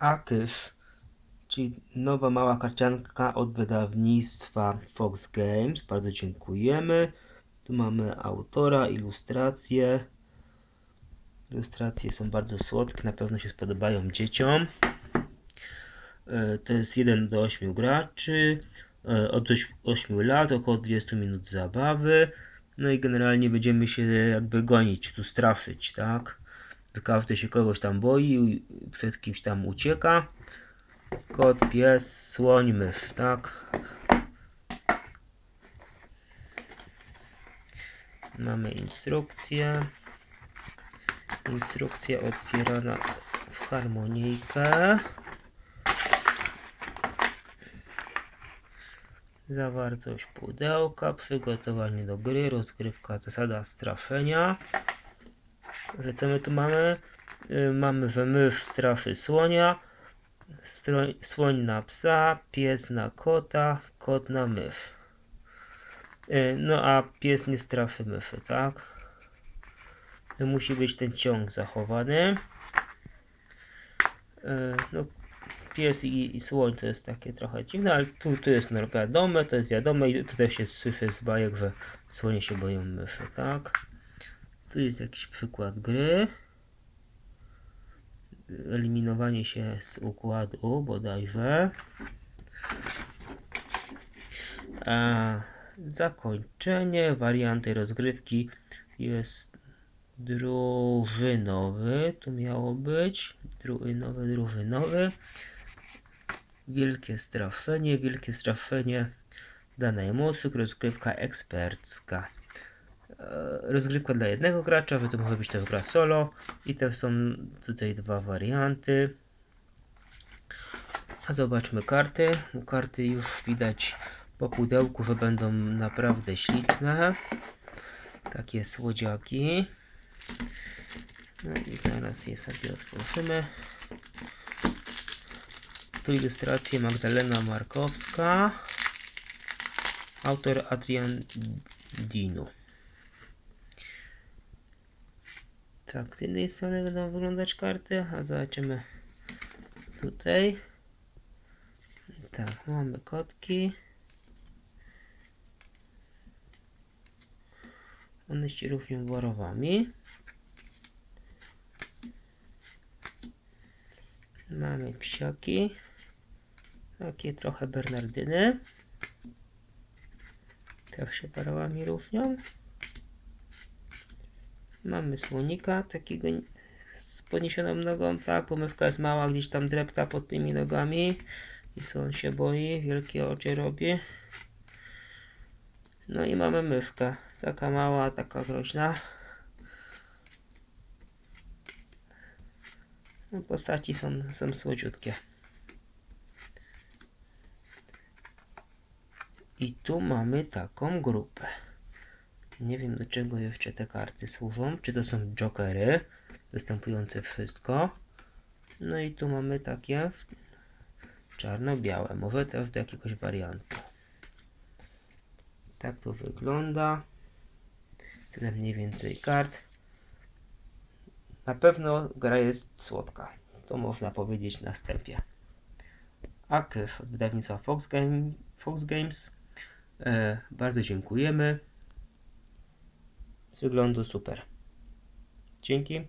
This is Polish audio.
Akysz, czyli nowa mała karcianka od wydawnictwa Fox Games. Bardzo dziękujemy. Tu mamy autora, ilustracje. Ilustracje są bardzo słodkie, na pewno się spodobają dzieciom. E, To jest 1 do 8 graczy, e, od 8 lat, około 20 minut zabawy. No i generalnie będziemy się jakby gonić, tu straszyć, tak? Każdy się kogoś tam boi, przed kimś tam ucieka. Kot, pies, słoń, mysz, tak? Mamy instrukcję. Instrukcja otwierana w harmonijkę. Zawartość pudełka, przygotowanie do gry, rozgrywka, zasada straszenia. Że co my tu mamy? Y, Mamy, że mysz straszy słonia, słoń na psa, pies na kota, kot na mysz. Y, No a pies nie straszy myszy, tak? Musi być ten ciąg zachowany. Y, No, pies i, i słoń to jest takie trochę dziwne, ale tu, tu jest no, wiadome, to jest wiadome i tutaj się słyszy z bajek, że słonie się boją myszy, tak? Tu jest jakiś przykład gry. Eliminowanie się z układu bodajże. A zakończenie, warianty rozgrywki jest drużynowy, tu miało być, drużynowy, drużynowy. Wielkie straszenie, wielkie straszenie dla najmłodszych, rozgrywka ekspercka. E, Rozgrywka dla jednego gracza, że to może być też gra solo i te są tutaj dwa warianty. A zobaczmy karty. Karty już widać po pudełku, że będą naprawdę śliczne. Takie słodziaki. No i zaraz je sobie otworzymy. Tu ilustrację Magdalena Markowska. Autor Adrian Dinu. Tak, z jednej strony będą wyglądać karty, a zobaczymy tutaj. Tak, mamy kotki. One się różnią barwami. Mamy psiaki. Takie trochę bernardyny. Też się barwami różnią. Mamy słonika takiego z podniesioną nogą, tak, bo myszka jest mała, gdzieś tam drepta pod tymi nogami i słoń się boi, wielkie oczy robi. No i mamy myszkę, taka mała, taka groźna. No, postaci są, są słodziutkie. I tu mamy taką grupę. Nie wiem do czego jeszcze te karty służą. Czy to są jokery zastępujące wszystko. No i tu mamy takie czarno-białe. Może też do jakiegoś wariantu. Tak to wygląda. Tyle mniej więcej kart. Na pewno gra jest słodka. To można powiedzieć na wstępie. Akysz od wydawnictwa Fox, Game, Fox Games. E, bardzo dziękujemy. Z wyglądu super. Dzięki.